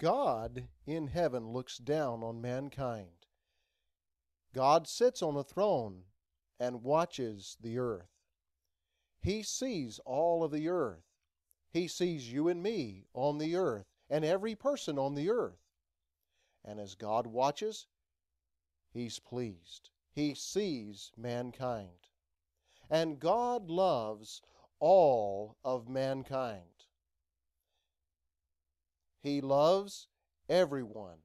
God in heaven looks down on mankind. God sits on a throne and watches the earth. He sees all of the earth. He sees you and me on the earth and every person on the earth. And as God watches, He's pleased. He sees mankind. And God loves all of mankind. He loves everyone,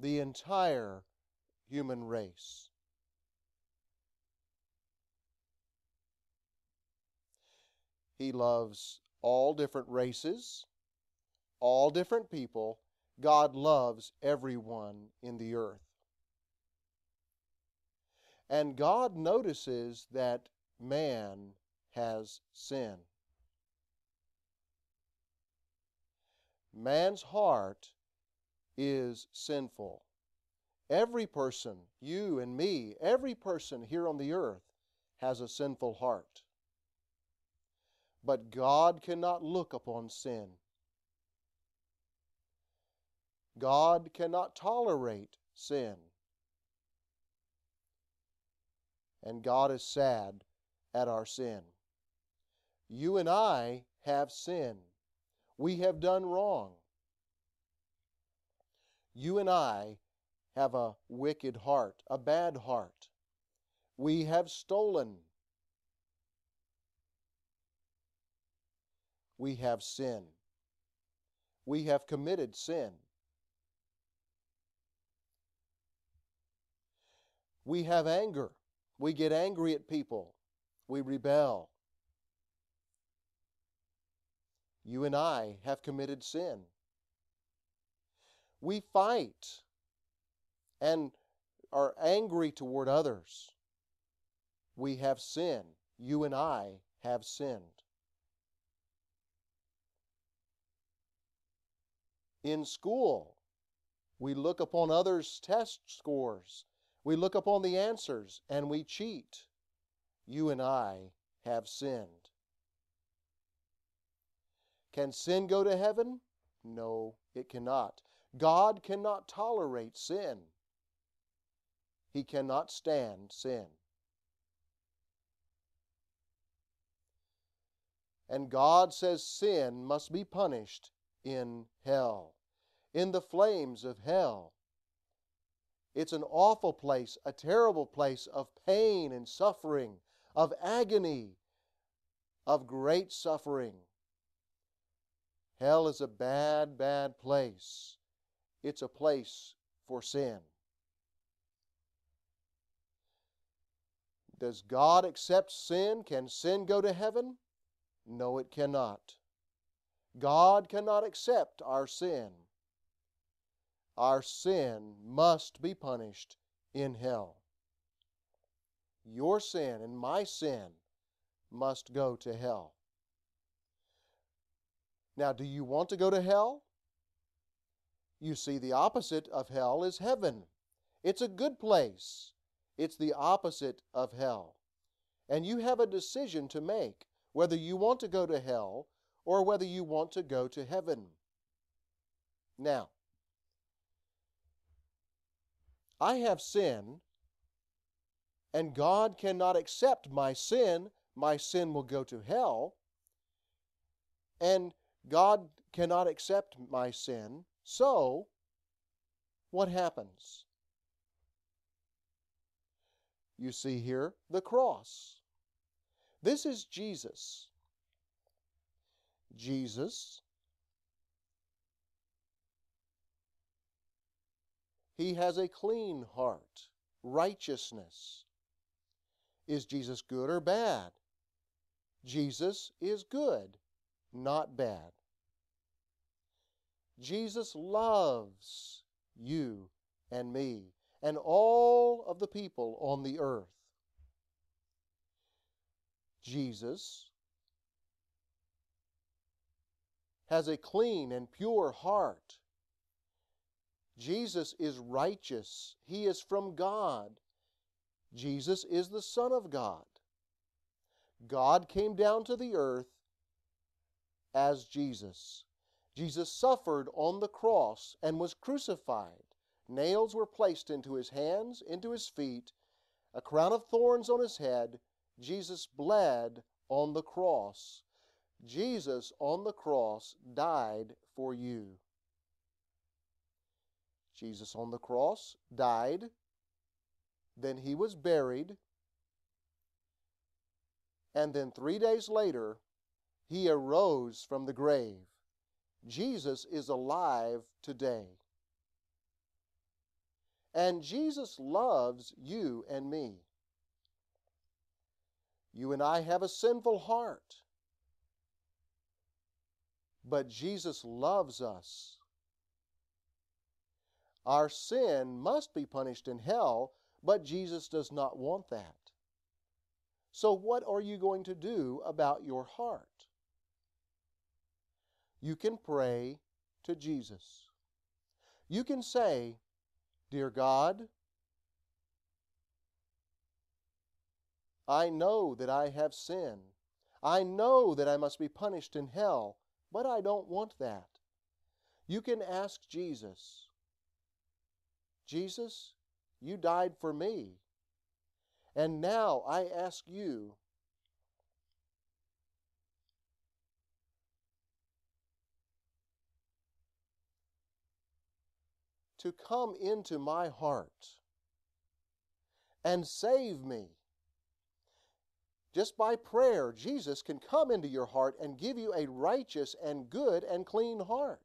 the entire human race. He loves all different races, all different people. God loves everyone in the earth. And God notices that man has sin. Man's heart is sinful. Every person, you and me, every person here on the earth has a sinful heart. But God cannot look upon sin. God cannot tolerate sin. And God is sad at our sin. You and I have sinned. We have done wrong. You and I have a wicked heart, a bad heart. We have stolen. We have sinned. We have committed sin. We have anger. We get angry at people. We rebel. You and I have committed sin. We fight and are angry toward others. We have sinned. You and I have sinned. In school, we look upon others' test scores. We look upon the answers and we cheat. You and I have sinned. Can sin go to heaven? No, it cannot. God cannot tolerate sin. He cannot stand sin. And God says sin must be punished in hell, in the flames of hell. It's an awful place, a terrible place of pain and suffering, of agony, of great suffering. Hell is a bad, bad place. It's a place for sin. Does God accept sin? Can sin go to heaven? No, it cannot. God cannot accept our sin. Our sin must be punished in hell. Your sin and my sin must go to hell. Now, do you want to go to hell? You see, the opposite of hell is heaven. It's a good place. It's the opposite of hell. And you have a decision to make whether you want to go to hell or whether you want to go to heaven. Now, I have sin, and God cannot accept my sin. My sin will go to hell. And God cannot accept my sin. So, what happens? You see here the cross. This is Jesus. Jesus. He has a clean heart, righteousness. Is Jesus good or bad? Jesus is good, not bad. Jesus loves you and me and all of the people on the earth. Jesus has a clean and pure heart. Jesus is righteous. He is from God. Jesus is the Son of God. God came down to the earth as Jesus. Jesus suffered on the cross and was crucified. Nails were placed into his hands, into his feet, a crown of thorns on his head. Jesus bled on the cross. Jesus on the cross died for you. Jesus on the cross died, then he was buried, and then three days later, he arose from the grave. Jesus is alive today. And Jesus loves you and me. You and I have a sinful heart. But Jesus loves us. Our sin must be punished in hell, but Jesus does not want that. So, what are you going to do about your heart? You can pray to Jesus. You can say, Dear God, I know that I have sinned. I know that I must be punished in hell, but I don't want that. You can ask Jesus, Jesus, you died for me. And now I ask you, to come into my heart and save me. Just by prayer, Jesus can come into your heart and give you a righteous and good and clean heart.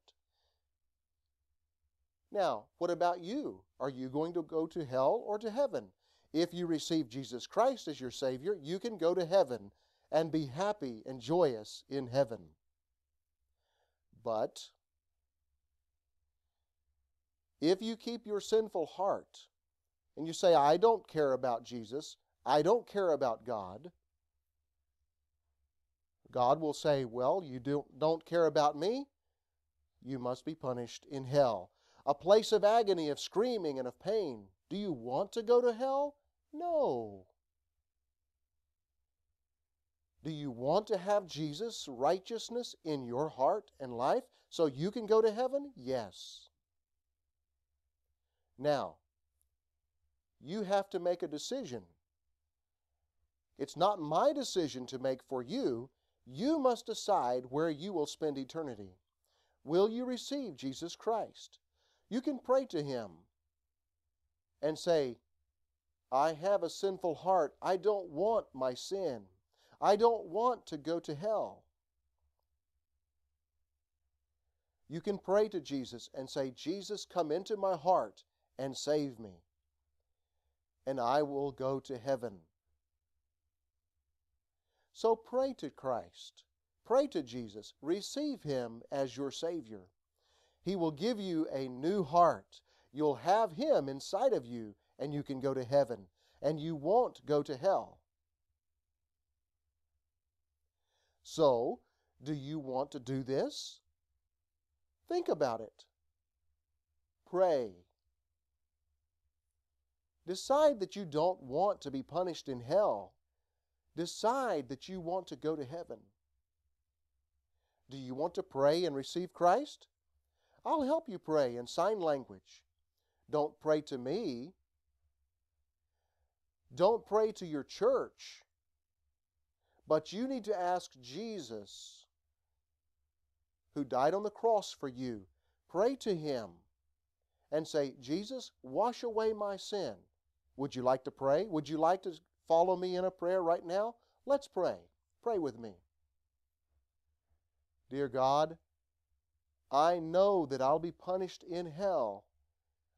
Now, what about you? Are you going to go to hell or to heaven? If you receive Jesus Christ as your Savior, you can go to heaven and be happy and joyous in heaven. But if you keep your sinful heart and you say, I don't care about Jesus, I don't care about God, God will say, Well, you don't, don't care about me? You must be punished in hell. A place of agony, of screaming, and of pain. Do you want to go to hell? No. Do you want to have Jesus' righteousness in your heart and life so you can go to heaven? Yes. Now, you have to make a decision. It's not my decision to make for you. You must decide where you will spend eternity. Will you receive Jesus Christ? You can pray to Him and say, I have a sinful heart. I don't want my sin. I don't want to go to hell. You can pray to Jesus and say, Jesus, come into my heart and save me, and I will go to heaven. So pray to Christ. Pray to Jesus. Receive Him as your Savior. He will give you a new heart. You'll have Him inside of you, and you can go to heaven, and you won't go to hell. So, do you want to do this? Think about it. Pray. Decide that you don't want to be punished in hell. Decide that you want to go to heaven. Do you want to pray and receive Christ? I'll help you pray in sign language. Don't pray to me. Don't pray to your church. But you need to ask Jesus, who died on the cross for you. Pray to Him and say, Jesus, wash away my sin. Would you like to pray? Would you like to follow me in a prayer right now? Let's pray. Pray with me. Dear God, I know that I'll be punished in hell.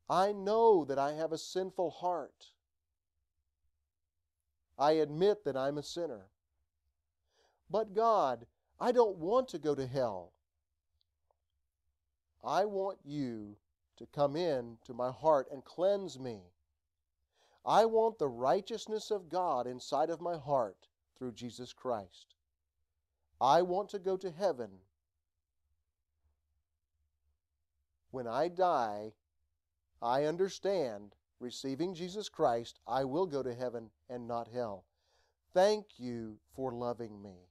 I know that I have a sinful heart. I admit that I'm a sinner. But God, I don't want to go to hell. I want you to come in to my heart and cleanse me. I want the righteousness of God inside of my heart through Jesus Christ. I want to go to heaven. When I die, I understand, receiving Jesus Christ, I will go to heaven and not hell. Thank you for loving me.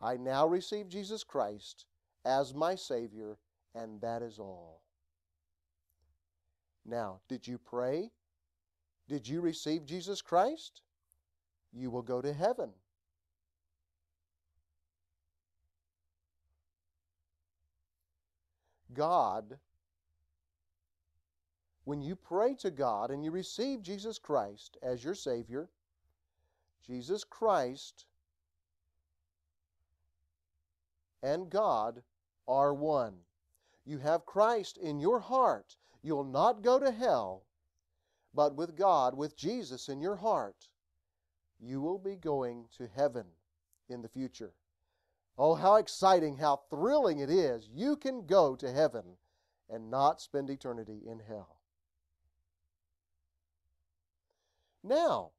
I now receive Jesus Christ as my Savior, and that is all. Now, did you pray? Did you receive Jesus Christ? You will go to heaven. God, when you pray to God and you receive Jesus Christ as your Savior, Jesus Christ and God are one. You have Christ in your heart. You'll not go to hell, but with God, with Jesus in your heart, you will be going to heaven in the future. Oh, how exciting, how thrilling it is. You can go to heaven and not spend eternity in hell. Now,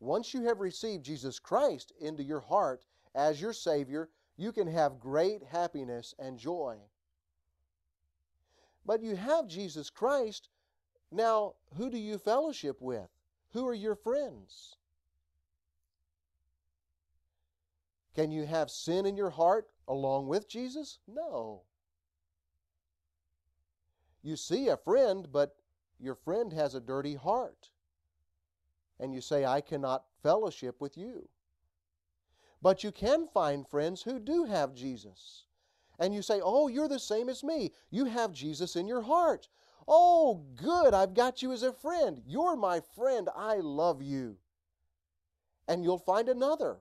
once you have received Jesus Christ into your heart as your Savior, you can have great happiness and joy. But you have Jesus Christ. Now, who do you fellowship with? Who are your friends? Can you have sin in your heart along with Jesus? No. You see a friend, but your friend has a dirty heart. And you say, I cannot fellowship with you. But you can find friends who do have Jesus. And you say, Oh, you're the same as me. You have Jesus in your heart. Oh, good. I've got you as a friend. You're my friend. I love you. And you'll find another,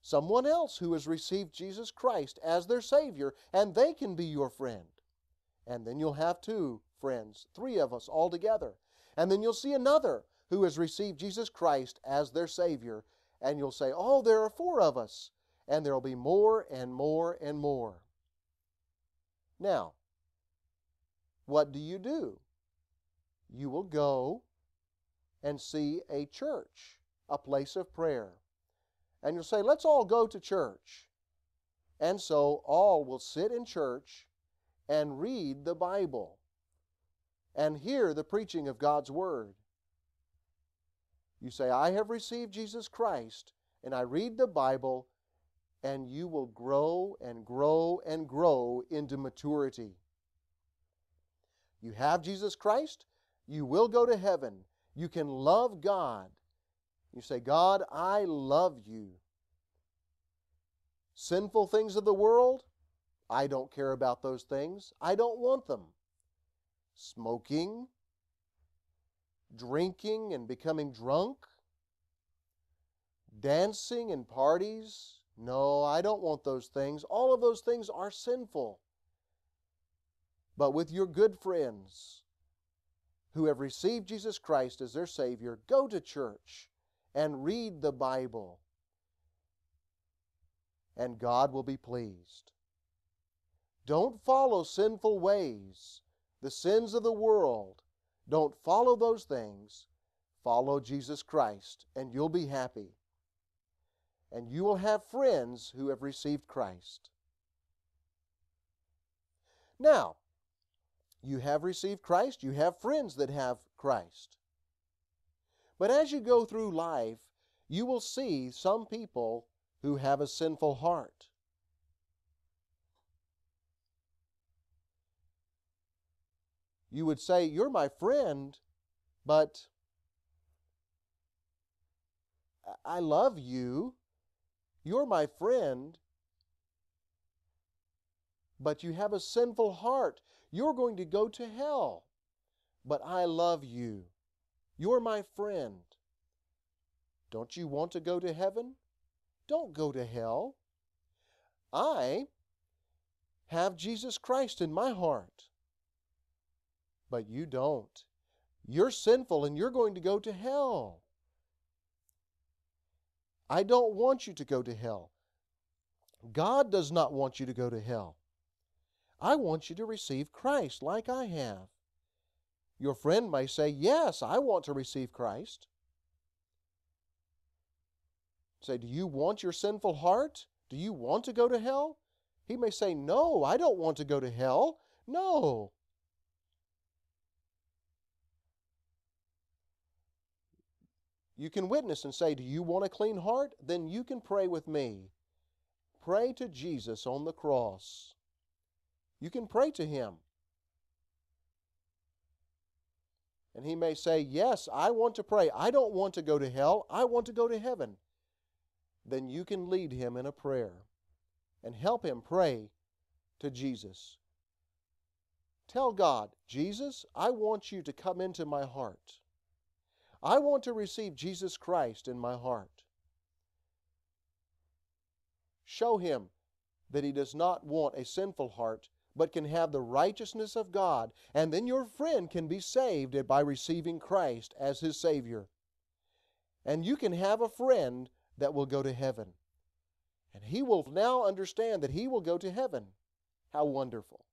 someone else who has received Jesus Christ as their Savior, and they can be your friend. And then you'll have two friends, three of us all together. And then you'll see another who has received Jesus Christ as their Savior, and you'll say, Oh, there are four of us. And there will be more and more and more. Now, what do you do? You will go and see a church, a place of prayer. And you'll say, Let's all go to church. And so all will sit in church and read the Bible and hear the preaching of God's Word. You say, I have received Jesus Christ, and I read the Bible, and you will grow and grow and grow into maturity. You have Jesus Christ, you will go to heaven. You can love God. You say, God, I love you. Sinful things of the world, I don't care about those things. I don't want them. Smoking, drinking and becoming drunk, dancing and parties. No, I don't want those things. All of those things are sinful. But with your good friends who have received Jesus Christ as their Savior, go to church and read the Bible, and God will be pleased. Don't follow sinful ways, the sins of the world, don't follow those things. Follow Jesus Christ, and you'll be happy. And you will have friends who have received Christ. Now, you have received Christ, you have friends that have Christ. But as you go through life, you will see some people who have a sinful heart. you would say, You're my friend, but I love you. You're my friend, but you have a sinful heart. You're going to go to hell, but I love you. You're my friend. Don't you want to go to heaven? Don't go to hell. I have Jesus Christ in my heart but you don't. You're sinful and you're going to go to hell. I don't want you to go to hell. God does not want you to go to hell. I want you to receive Christ like I have. Your friend may say, Yes, I want to receive Christ. Say, Do you want your sinful heart? Do you want to go to hell? He may say, No, I don't want to go to hell. No. You can witness and say, Do you want a clean heart? Then you can pray with me. Pray to Jesus on the cross. You can pray to him. And he may say, Yes, I want to pray. I don't want to go to hell. I want to go to heaven. Then you can lead him in a prayer and help him pray to Jesus. Tell God, Jesus, I want you to come into my heart. I want to receive Jesus Christ in my heart. Show him that he does not want a sinful heart, but can have the righteousness of God, and then your friend can be saved by receiving Christ as his Savior. And you can have a friend that will go to heaven. And he will now understand that he will go to heaven. How wonderful.